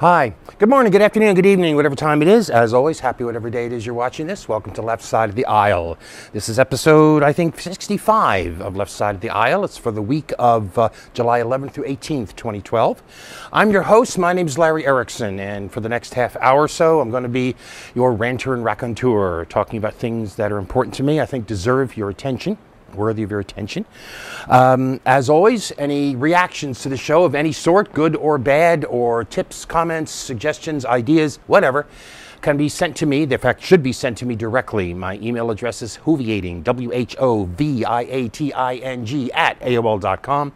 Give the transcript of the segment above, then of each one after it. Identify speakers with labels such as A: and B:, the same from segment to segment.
A: Hi. Good morning, good afternoon, good evening, whatever time it is. As always, happy whatever day it is you're watching this. Welcome to Left Side of the Aisle. This is episode, I think, 65 of Left Side of the Aisle. It's for the week of uh, July 11th through 18th, 2012. I'm your host. My name is Larry Erickson, and for the next half hour or so, I'm going to be your ranter and raconteur, talking about things that are important to me, I think deserve your attention worthy of your attention. Um, as always, any reactions to the show of any sort, good or bad, or tips, comments, suggestions, ideas, whatever, can be sent to me. In fact, should be sent to me directly. My email address is whoviating, W H O V I A T I N G, at AOL.com.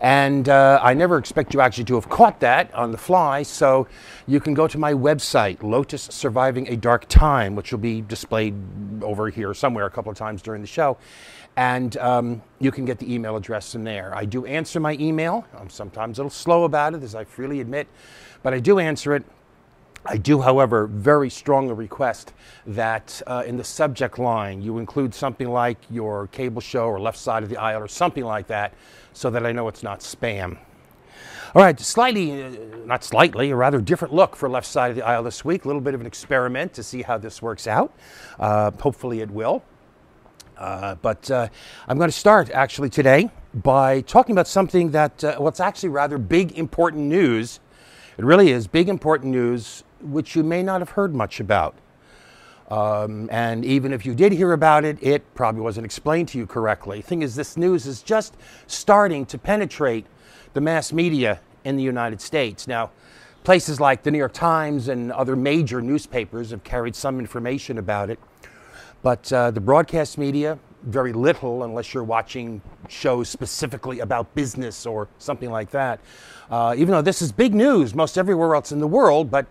A: And uh, I never expect you actually to have caught that on the fly, so you can go to my website, Lotus Surviving a Dark Time, which will be displayed over here somewhere a couple of times during the show. And um, you can get the email address from there. I do answer my email. I'm sometimes a little slow about it, as I freely admit, but I do answer it. I do, however, very strongly request that uh, in the subject line you include something like your cable show or left side of the aisle or something like that so that I know it's not spam. All right, slightly, uh, not slightly, a rather different look for left side of the aisle this week. A little bit of an experiment to see how this works out. Uh, hopefully, it will. Uh, but uh, I'm going to start actually today by talking about something that, uh, well, it's actually rather big, important news. It really is big, important news, which you may not have heard much about. Um, and even if you did hear about it, it probably wasn't explained to you correctly. Thing is, this news is just starting to penetrate the mass media in the United States. Now, places like the New York Times and other major newspapers have carried some information about it. But uh, the broadcast media, very little unless you're watching shows specifically about business or something like that. Uh, even though this is big news most everywhere else in the world, but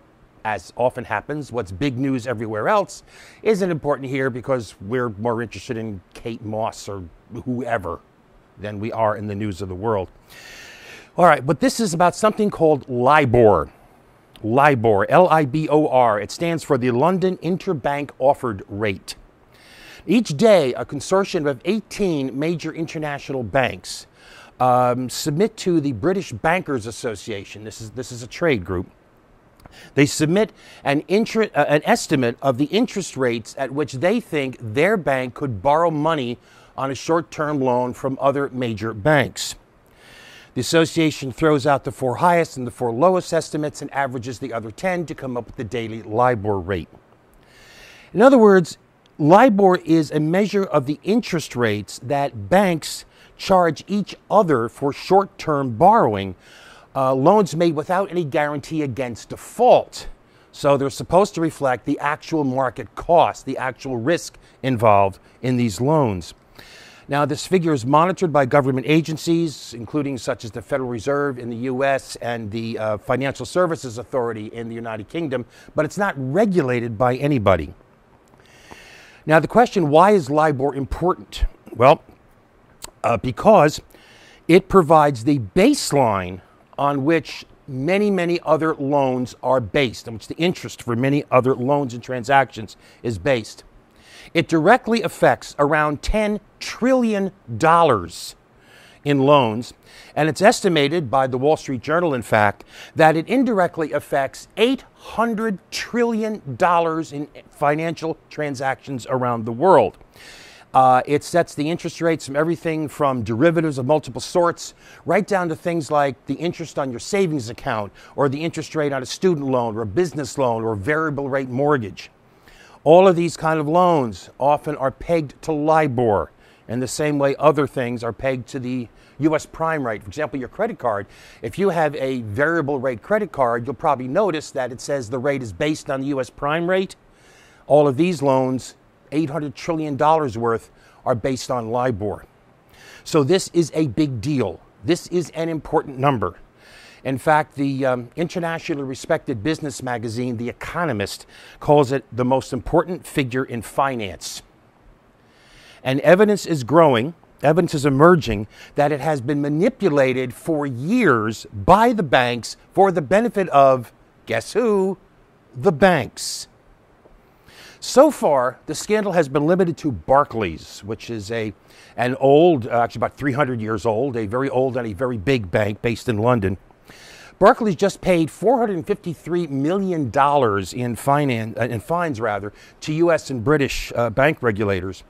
A: as often happens, what's big news everywhere else isn't important here because we're more interested in Kate Moss or whoever than we are in the news of the world. All right, but this is about something called LIBOR. LIBOR, L I B O R. It stands for the London Interbank Offered Rate. Each day, a consortium of 18 major international banks um, submit to the British Bankers Association. This is, this is a trade group. They submit an, uh, an estimate of the interest rates at which they think their bank could borrow money on a short term loan from other major banks. The association throws out the four highest and the four lowest estimates and averages the other 10 to come up with the daily LIBOR rate. In other words, LIBOR is a measure of the interest rates that banks charge each other for short term borrowing, uh, loans made without any guarantee against default. So they're supposed to reflect the actual market cost, the actual risk involved in these loans. Now, this figure is monitored by government agencies, including such as the Federal Reserve in the US and the uh, Financial Services Authority in the United Kingdom, but it's not regulated by anybody. Now, the question why is LIBOR important? Well, uh, because it provides the baseline on which many, many other loans are based, on which the interest for many other loans and transactions is based. It directly affects around $10 trillion in loans. And it's estimated by the Wall Street Journal, in fact, that it indirectly affects $800 trillion in financial transactions around the world. Uh, it sets the interest rates from everything from derivatives of multiple sorts right down to things like the interest on your savings account or the interest rate on a student loan or a business loan or a variable rate mortgage. All of these kind of loans often are pegged to LIBOR in the same way other things are pegged to the US prime rate. For example, your credit card, if you have a variable rate credit card, you'll probably notice that it says the rate is based on the US prime rate. All of these loans, $800 trillion worth, are based on LIBOR. So this is a big deal. This is an important number. In fact, the um, internationally respected business magazine, The Economist, calls it the most important figure in finance. And evidence is growing, evidence is emerging that it has been manipulated for years by the banks for the benefit of, guess who? The banks. So far, the scandal has been limited to Barclays, which is a an old, uh, actually about 300 years old, a very old and a very big bank based in London. Barclays just paid $453 million in, uh, in fines rather, to U.S. and British uh, bank regulators.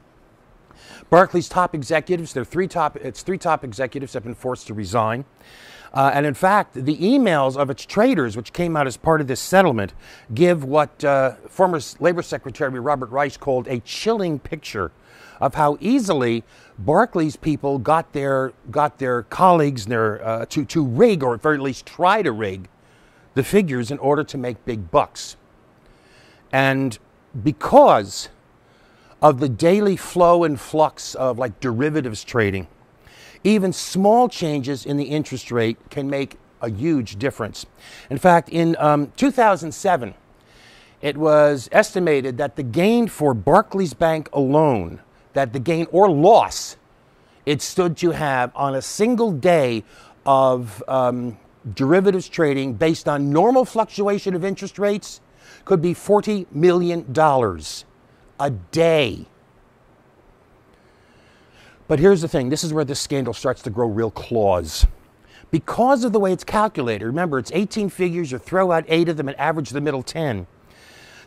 A: Barclays top executives, their three top, its three top executives have been forced to resign. Uh, and in fact, the emails of its traders, which came out as part of this settlement, give what uh, former Labor Secretary Robert Reich called a chilling picture of how easily Barclays people got their got their colleagues their, uh, to to rig or at very least try to rig the figures in order to make big bucks. And because of the daily flow and flux of like derivatives trading, even small changes in the interest rate can make a huge difference. In fact, in um, 2007, it was estimated that the gain for Barclays Bank alone that the gain or loss it stood to have on a single day of um, derivatives trading based on normal fluctuation of interest rates could be $40 million a day. But here's the thing this is where this scandal starts to grow real claws. Because of the way it's calculated, remember, it's 18 figures, you throw out eight of them and average the middle 10.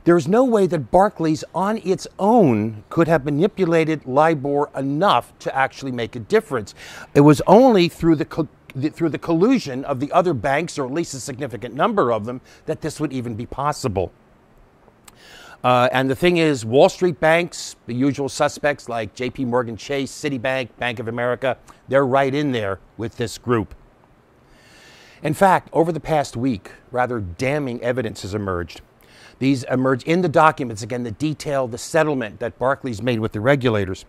A: There is no way that Barclays on its own could have manipulated LIBOR enough to actually make a difference. It was only through the, co- through the collusion of the other banks, or at least a significant number of them, that this would even be possible. Uh, and the thing is, Wall Street banks, the usual suspects like JP Morgan Chase, Citibank, Bank of America, they're right in there with this group. In fact, over the past week, rather damning evidence has emerged these emerge in the documents, again, the detail the settlement that Barclays made with the regulators.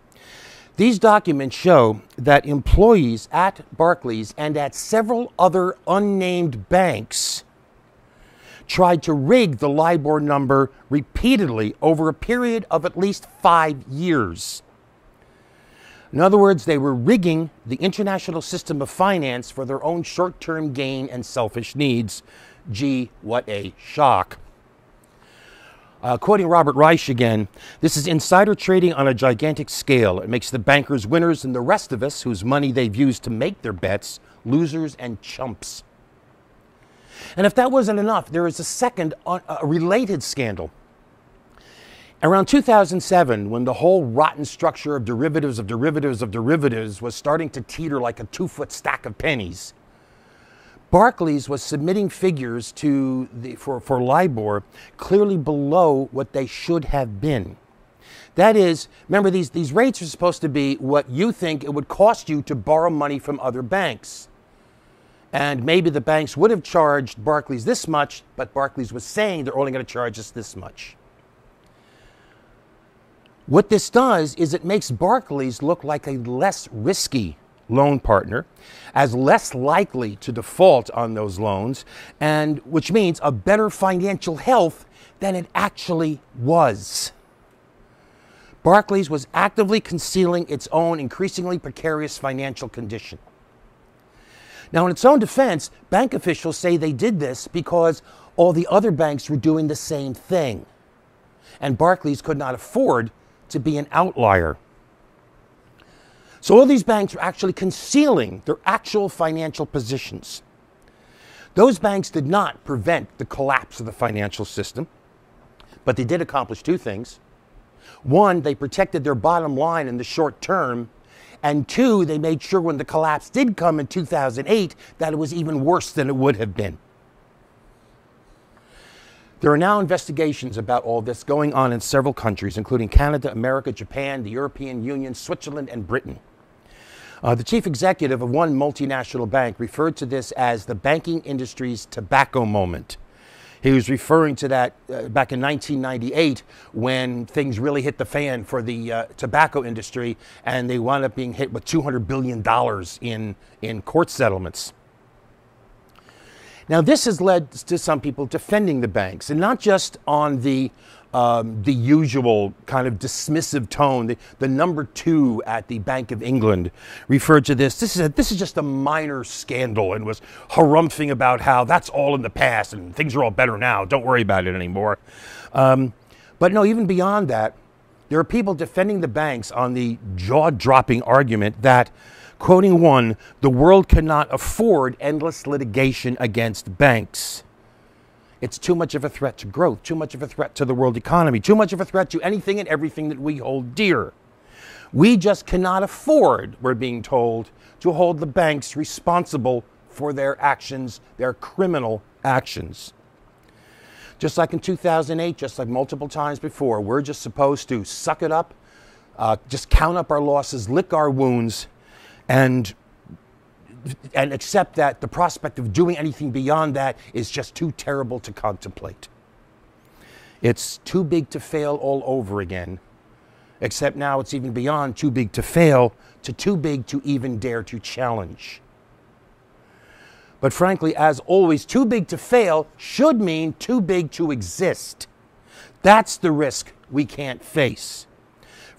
A: These documents show that employees at Barclays and at several other unnamed banks tried to rig the LIBOR number repeatedly over a period of at least five years. In other words, they were rigging the international system of finance for their own short term gain and selfish needs. Gee, what a shock. Uh, quoting Robert Reich again, this is insider trading on a gigantic scale. It makes the bankers winners and the rest of us, whose money they've used to make their bets, losers and chumps. And if that wasn't enough, there is a second, uh, a related scandal. Around 2007, when the whole rotten structure of derivatives of derivatives of derivatives was starting to teeter like a two foot stack of pennies, Barclays was submitting figures to the, for, for LIBOR clearly below what they should have been. That is, remember, these, these rates are supposed to be what you think it would cost you to borrow money from other banks. And maybe the banks would have charged Barclays this much, but Barclays was saying they're only going to charge us this much. What this does is it makes Barclays look like a less risky loan partner as less likely to default on those loans, and which means a better financial health than it actually was. Barclays was actively concealing its own increasingly precarious financial condition. Now, in its own defense, bank officials say they did this because all the other banks were doing the same thing, and Barclays could not afford to be an outlier. So all these banks were actually concealing their actual financial positions. Those banks did not prevent the collapse of the financial system, but they did accomplish two things. One, they protected their bottom line in the short term. And two, they made sure when the collapse did come in 2008 that it was even worse than it would have been. There are now investigations about all this going on in several countries, including Canada, America, Japan, the European Union, Switzerland, and Britain. Uh, the chief executive of one multinational bank referred to this as the banking industry's tobacco moment. He was referring to that uh, back in 1998 when things really hit the fan for the uh, tobacco industry and they wound up being hit with $200 billion in, in court settlements. Now, this has led to some people defending the banks, and not just on the um, the usual kind of dismissive tone. The, the, number two at the Bank of England referred to this. This is, a, this is just a minor scandal and was harumphing about how that's all in the past and things are all better now. Don't worry about it anymore. Um, but no, even beyond that, there are people defending the banks on the jaw dropping argument that Quoting one, the world cannot afford endless litigation against banks. It's too much of a threat to growth, too much of a threat to the world economy, too much of a threat to anything and everything that we hold dear. We just cannot afford, we're being told, to hold the banks responsible for their actions, their criminal actions. Just like in 2008, just like multiple times before, we're just supposed to suck it up, uh, just count up our losses, lick our wounds, and and accept that the prospect of doing anything beyond that is just too terrible to contemplate. It's too big to fail all over again, except now it's even beyond too big to fail to too big to even dare to challenge. But frankly, as always, too big to fail should mean too big to exist. That's the risk we can't face.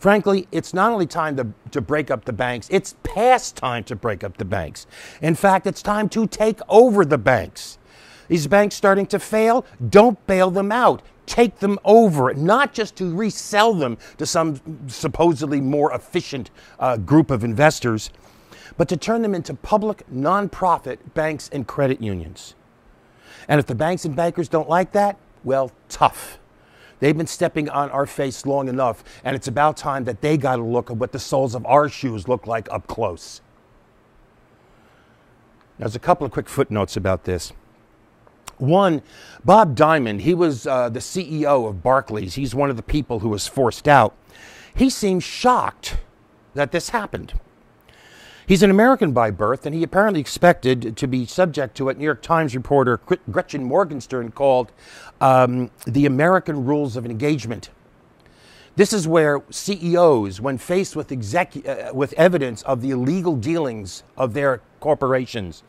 A: Frankly, it's not only time to, to break up the banks, it's past time to break up the banks. In fact, it's time to take over the banks. These banks starting to fail, don't bail them out. Take them over, not just to resell them to some supposedly more efficient uh, group of investors, but to turn them into public, nonprofit banks and credit unions. And if the banks and bankers don't like that, well, tough. They've been stepping on our face long enough, and it's about time that they got a look at what the soles of our shoes look like up close. There's a couple of quick footnotes about this. One, Bob Diamond, he was uh, the CEO of Barclays. He's one of the people who was forced out. He seems shocked that this happened. He's an American by birth, and he apparently expected to be subject to what New York Times reporter Gretchen Morgenson called um, the American rules of engagement. This is where CEOs, when faced with, execu- uh, with evidence of the illegal dealings of their corporations,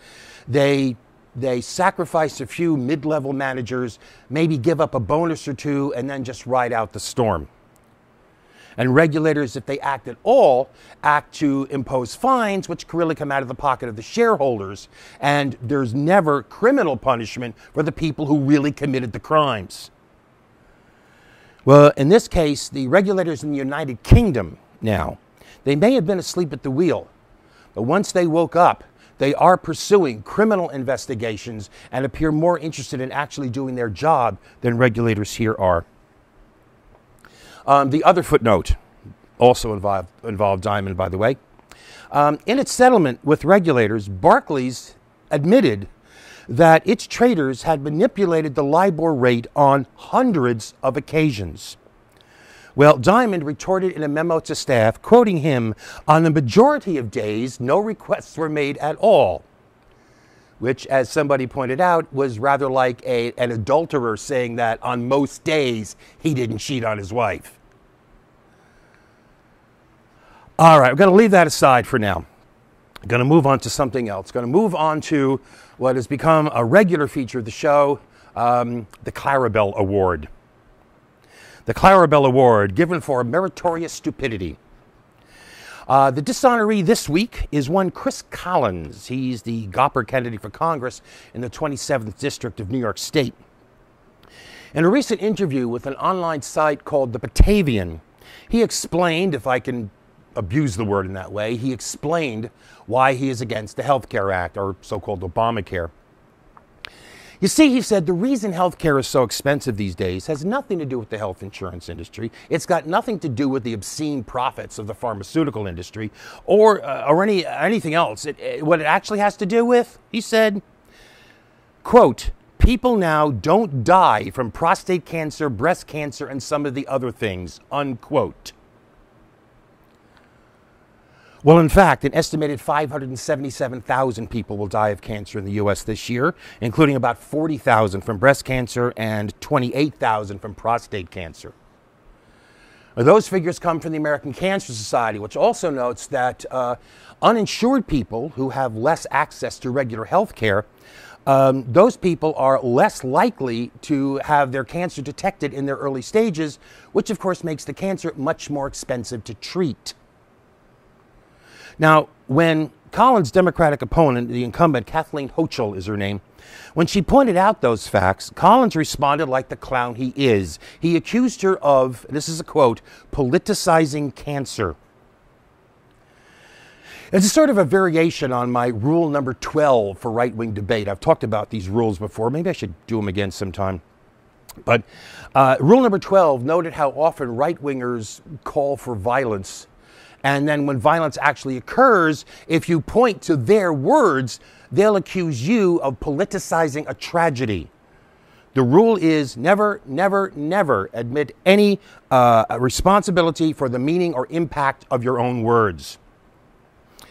A: they, they sacrifice a few mid level managers, maybe give up a bonus or two, and then just ride out the storm. And regulators, if they act at all, act to impose fines, which really come out of the pocket of the shareholders. And there's never criminal punishment for the people who really committed the crimes. Well, in this case, the regulators in the United Kingdom now, they may have been asleep at the wheel, but once they woke up, they are pursuing criminal investigations and appear more interested in actually doing their job than regulators here are. Um, the other footnote also involved, involved Diamond, by the way. Um, in its settlement with regulators, Barclays admitted that its traders had manipulated the LIBOR rate on hundreds of occasions. Well, Diamond retorted in a memo to staff, quoting him, on the majority of days, no requests were made at all. Which, as somebody pointed out, was rather like a, an adulterer saying that on most days he didn't cheat on his wife. All right, we're going to leave that aside for now. I'm Going to move on to something else. Going to move on to what has become a regular feature of the show um, the Clarabell Award. The Clarabell Award, given for meritorious stupidity. Uh, the dishonoree this week is one Chris Collins. He's the GOPper candidate for Congress in the 27th District of New York State. In a recent interview with an online site called The Batavian, he explained, if I can abuse the word in that way, he explained why he is against the Health Care Act, or so called Obamacare. You see, he said the reason health care is so expensive these days has nothing to do with the health insurance industry. It's got nothing to do with the obscene profits of the pharmaceutical industry or, uh, or any, anything else. It, it, what it actually has to do with, he said, quote, people now don't die from prostate cancer, breast cancer, and some of the other things, unquote. Well, in fact, an estimated 577,000 people will die of cancer in the U.S. this year, including about 40,000 from breast cancer and 28,000 from prostate cancer. Those figures come from the American Cancer Society, which also notes that uh, uninsured people who have less access to regular health care, um, those people are less likely to have their cancer detected in their early stages, which of course makes the cancer much more expensive to treat. Now, when Collins' Democratic opponent, the incumbent Kathleen Hochul is her name, when she pointed out those facts, Collins responded like the clown he is. He accused her of, this is a quote, politicizing cancer. It's a sort of a variation on my rule number 12 for right wing debate. I've talked about these rules before. Maybe I should do them again sometime. But uh, rule number 12 noted how often right wingers call for violence. And then when violence actually occurs, if you point to their words, they'll accuse you of politicizing a tragedy. The rule is never, never, never admit any uh, responsibility for the meaning or impact of your own words.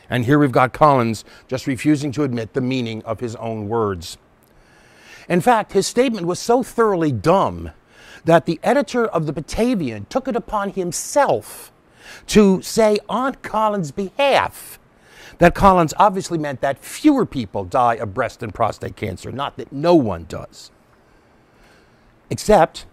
A: And here we've got Collins just refusing to admit the meaning of his own words. In fact, his statement was so thoroughly dumb that the editor of the Batavian took it upon himself to say on Collins' behalf that Collins obviously meant that fewer people die of breast and prostate cancer, not that no one does. Except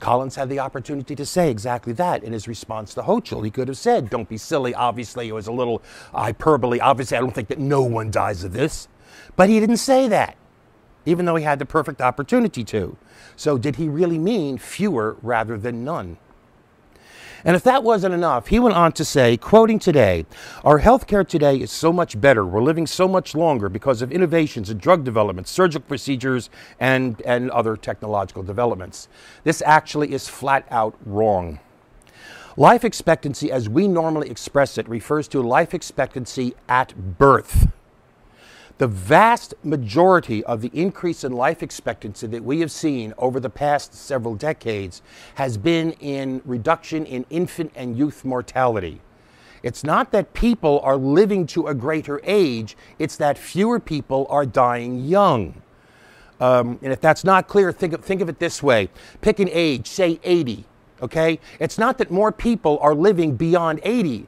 A: Collins had the opportunity to say exactly that in his response to Hochul. He could have said, Don't be silly. Obviously, it was a little hyperbole. Obviously, I don't think that no one dies of this. But he didn't say that, even though he had the perfect opportunity to. So, did he really mean fewer rather than none? And if that wasn't enough, he went on to say, quoting today, Our healthcare today is so much better. We're living so much longer because of innovations in drug development, surgical procedures, and, and other technological developments. This actually is flat out wrong. Life expectancy, as we normally express it, refers to life expectancy at birth. The vast majority of the increase in life expectancy that we have seen over the past several decades has been in reduction in infant and youth mortality. It's not that people are living to a greater age, it's that fewer people are dying young. Um, and if that's not clear, think of, think of it this way pick an age, say 80, okay? It's not that more people are living beyond 80,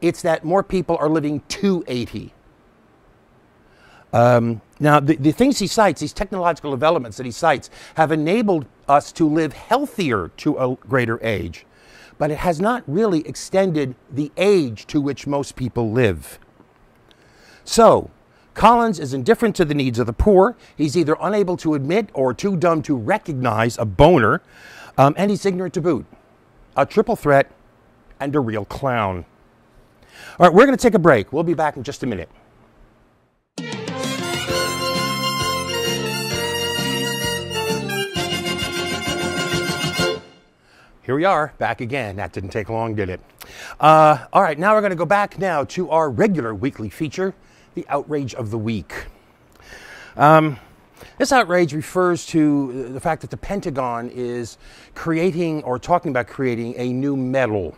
A: it's that more people are living to 80. Um, now, the, the things he cites, these technological developments that he cites, have enabled us to live healthier to a greater age, but it has not really extended the age to which most people live. So, Collins is indifferent to the needs of the poor. He's either unable to admit or too dumb to recognize a boner, um, and he's ignorant to boot. A triple threat and a real clown. All right, we're going to take a break. We'll be back in just a minute. Here we are, back again. That didn't take long, did it? Uh, all right, now we're going to go back now to our regular weekly feature, the outrage of the week. Um, this outrage refers to the fact that the Pentagon is creating or talking about creating a new medal.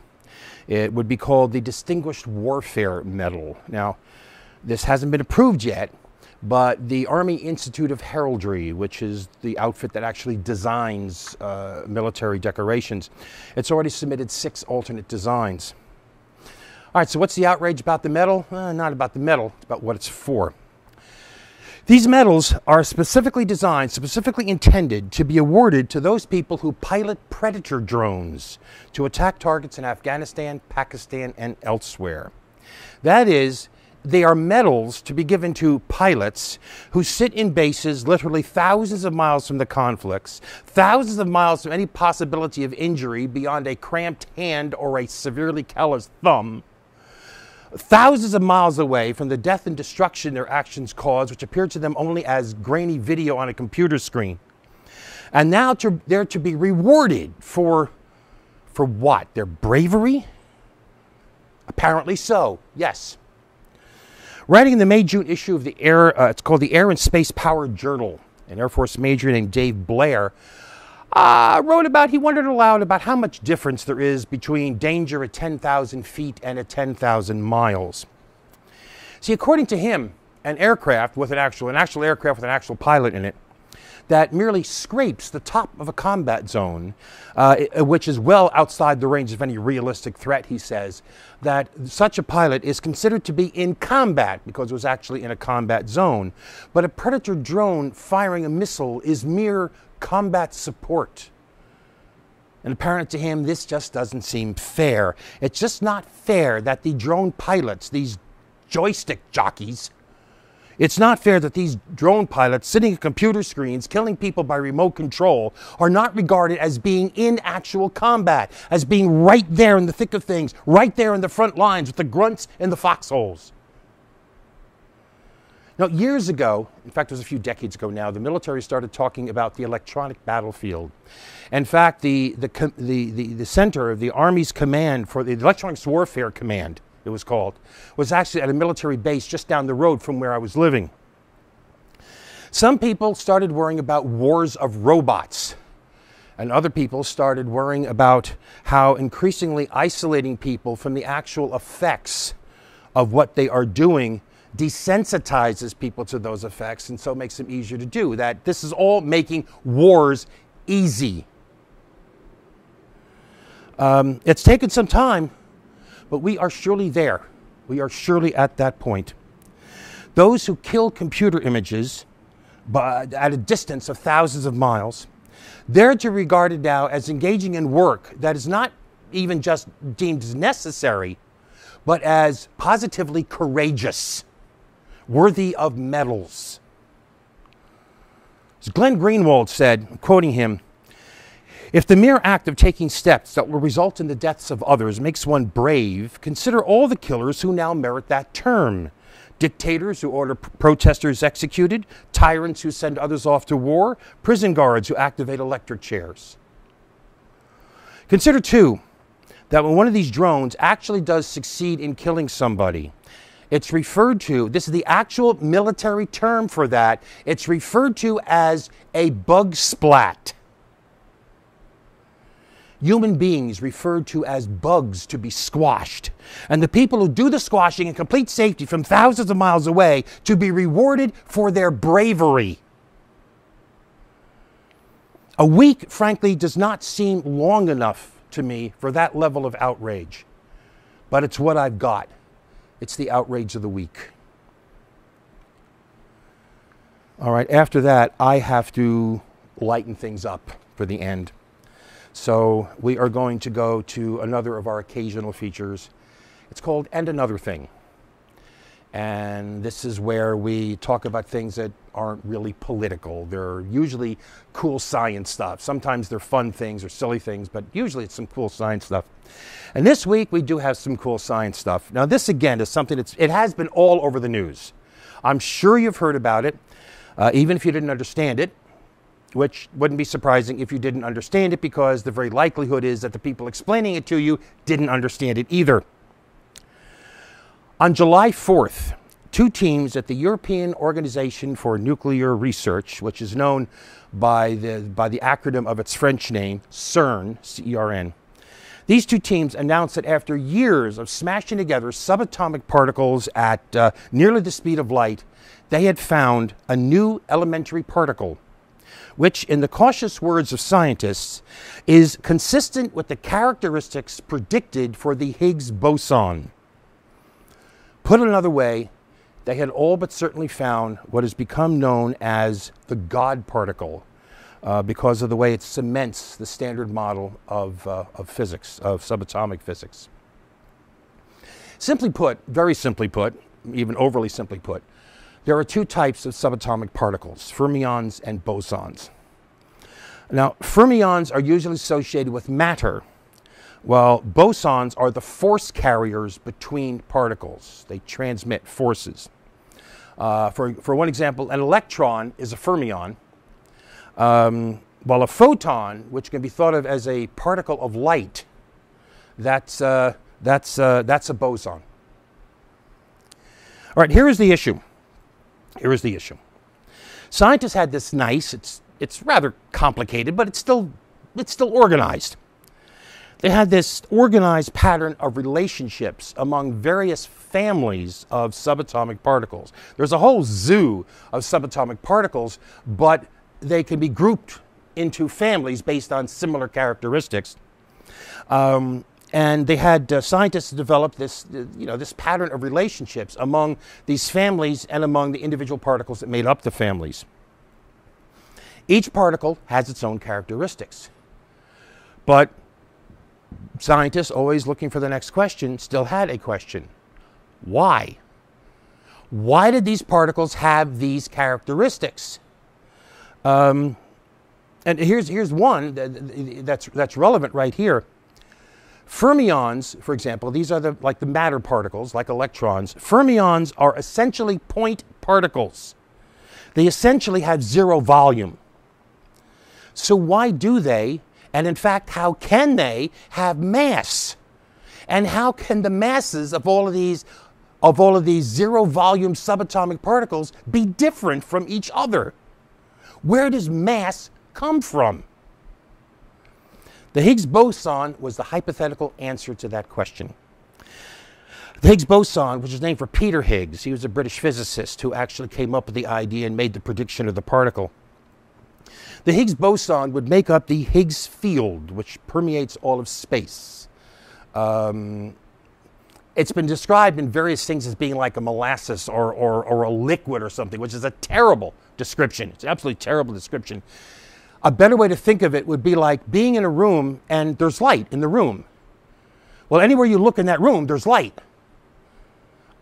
A: It would be called the Distinguished Warfare Medal. Now, this hasn't been approved yet, but the Army Institute of Heraldry, which is the outfit that actually designs uh, military decorations, it's already submitted six alternate designs. All right, so what's the outrage about the medal? Uh, not about the medal, it's about what it's for. These medals are specifically designed, specifically intended to be awarded to those people who pilot predator drones to attack targets in Afghanistan, Pakistan, and elsewhere. That is, they are medals to be given to pilots who sit in bases literally thousands of miles from the conflicts, thousands of miles from any possibility of injury beyond a cramped hand or a severely calloused thumb, thousands of miles away from the death and destruction their actions cause, which appear to them only as grainy video on a computer screen. And now to, they're to be rewarded for, for what? Their bravery? Apparently so, yes. Writing in the May June issue of the Air, uh, it's called the Air and Space Power Journal, an Air Force major named Dave Blair uh, wrote about, he wondered aloud about how much difference there is between danger at 10,000 feet and at 10,000 miles. See, according to him, an aircraft with an actual, an actual aircraft with an actual pilot in it that merely scrapes the top of a combat zone, uh, which is well outside the range of any realistic threat, he says, that such a pilot is considered to be in combat because it was actually in a combat zone. But a Predator drone firing a missile is mere combat support. And apparent to him, this just doesn't seem fair. It's just not fair that the drone pilots, these joystick jockeys, it's not fair that these drone pilots sitting at computer screens killing people by remote control are not regarded as being in actual combat, as being right there in the thick of things, right there in the front lines with the grunts and the foxholes. Now, years ago, in fact, it was a few decades ago now, the military started talking about the electronic battlefield. In fact, the, the, the, the, the center of the Army's command for the Electronics Warfare Command, it was called, was actually at a military base just down the road from where I was living. Some people started worrying about wars of robots, and other people started worrying about how increasingly isolating people from the actual effects of what they are doing desensitizes people to those effects and so makes them easier to do. That this is all making wars easy. Um, it's taken some time, but we are surely there. We are surely at that point. Those who kill computer images but at a distance of thousands of miles, they're to be regarded now as engaging in work that is not even just deemed necessary, but as positively courageous, worthy of medals. As Glenn Greenwald said, quoting him, if the mere act of taking steps that will result in the deaths of others makes one brave, consider all the killers who now merit that term dictators who order protesters executed, tyrants who send others off to war, prison guards who activate electric chairs. Consider, too, that when one of these drones actually does succeed in killing somebody, it's referred to, this is the actual military term for that, it's referred to as a bug splat human beings referred to as bugs to be squashed, and the people who do the squashing in complete safety from thousands of miles away to be rewarded for their bravery. A week, frankly, does not seem long enough to me for that level of outrage, but it's what I've got. It's the outrage of the week. All right, after that, I have to lighten things up for the end. So we are going to go to another of our occasional features. It's called And Another Thing. And this is where we talk about things that aren't really political. They're usually cool science stuff. Sometimes they're fun things or silly things, but usually it's some cool science stuff. And this week we do have some cool science stuff. Now, this again is something that's, it has been all over the news. I'm sure you've heard about it, uh, even if you didn't understand it which wouldn't be surprising if you didn't understand it because the very likelihood is that the people explaining it to you didn't understand it either. On July 4th, two teams at the European Organization for Nuclear Research, which is known by the, by the acronym of its French name, CERN, C E R N, these two teams announced that after years of smashing together subatomic particles at uh, nearly the speed of light, they had found a new elementary particle which, in the cautious words of scientists, is consistent with the characteristics predicted for the Higgs boson. Put another way, they had all but certainly found what has become known as the God particle uh, because of the way it cements the standard model of, uh, of physics, of subatomic physics. Simply put, very simply put, even overly simply put, there are two types of subatomic particles, fermions and bosons. Now, fermions are usually associated with matter, while bosons are the force carriers between particles. They transmit forces. Uh, for, for one example, an electron is a fermion, um, while a photon, which can be thought of as a particle of light, that's, uh, that's, uh, that's a boson. All right, here is the issue. Here is the issue. Scientists had this nice, it's, it's rather complicated, but it's still, it's still organized. They had this organized pattern of relationships among various families of subatomic particles. There's a whole zoo of subatomic particles, but they can be grouped into families based on similar characteristics. Um, and they had uh, scientists develop this, uh, you know, this pattern of relationships among these families and among the individual particles that made up the families. Each particle has its own characteristics. But scientists, always looking for the next question, still had a question. Why? Why did these particles have these characteristics? Um, and here's, here's one that's, that's relevant right here. Fermions, for example, these are the, like the matter particles, like electrons. Fermions are essentially point particles. They essentially have zero volume. So, why do they, and in fact, how can they have mass? And how can the masses of all of these of all of these zero volume subatomic particles be different from each other? Where does mass come from? The Higgs boson was the hypothetical answer to that question. The Higgs boson, which is named for Peter Higgs, he was a British physicist who actually came up with the idea and made the prediction of the particle. The Higgs boson would make up the Higgs field, which permeates all of space. Um, it's been described in various things as being like a molasses or, or, or a liquid or something, which is a terrible description. It's an absolutely terrible description. A better way to think of it would be like being in a room and there's light in the room. Well, anywhere you look in that room, there's light.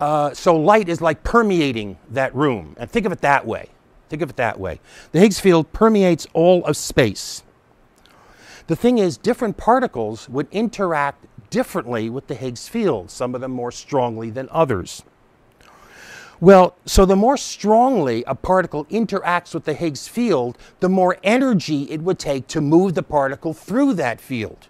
A: Uh, so light is like permeating that room. And think of it that way. Think of it that way. The Higgs field permeates all of space. The thing is, different particles would interact differently with the Higgs field, some of them more strongly than others. Well, so the more strongly a particle interacts with the Higgs field, the more energy it would take to move the particle through that field.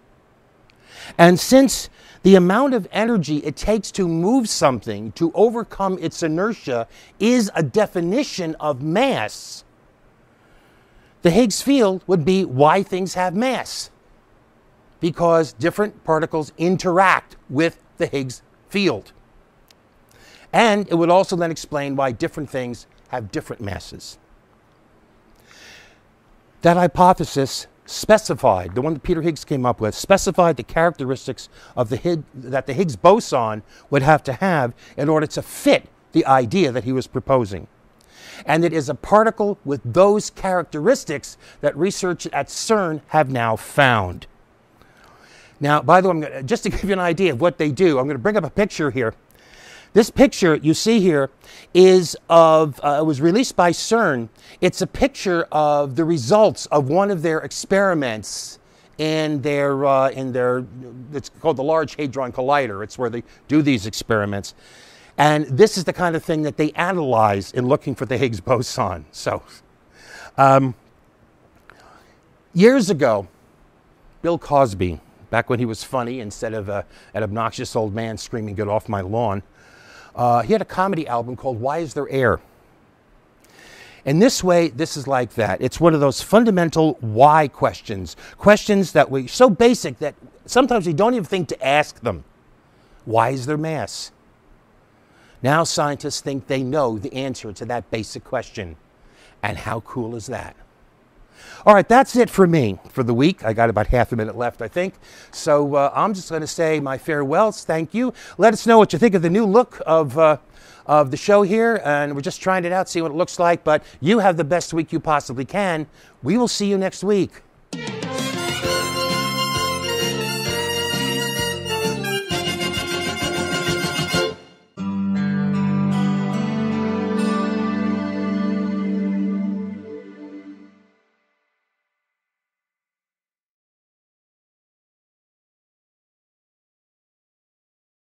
A: And since the amount of energy it takes to move something to overcome its inertia is a definition of mass, the Higgs field would be why things have mass. Because different particles interact with the Higgs field. And it would also then explain why different things have different masses. That hypothesis specified, the one that Peter Higgs came up with, specified the characteristics of the Higgs, that the Higgs boson would have to have in order to fit the idea that he was proposing. And it is a particle with those characteristics that research at CERN have now found. Now, by the way, gonna, just to give you an idea of what they do, I'm going to bring up a picture here. This picture you see here is of, uh, was released by CERN. It's a picture of the results of one of their experiments in their, uh, in their, it's called the Large Hadron Collider. It's where they do these experiments. And this is the kind of thing that they analyze in looking for the Higgs boson. So, um, years ago, Bill Cosby, back when he was funny instead of uh, an obnoxious old man screaming, Get off my lawn, uh, he had a comedy album called Why Is There Air? And this way, this is like that. It's one of those fundamental why questions, questions that we so basic that sometimes we don't even think to ask them. Why is there mass? Now scientists think they know the answer to that basic question. And how cool is that? All right, that's it for me for the week. I got about half a minute left, I think. So uh, I'm just going to say my farewells. Thank you. Let us know what you think of the new look of. Uh, of the show here, and we're just trying it out, see what it looks like. But you have the best week you possibly can. We will see you next week.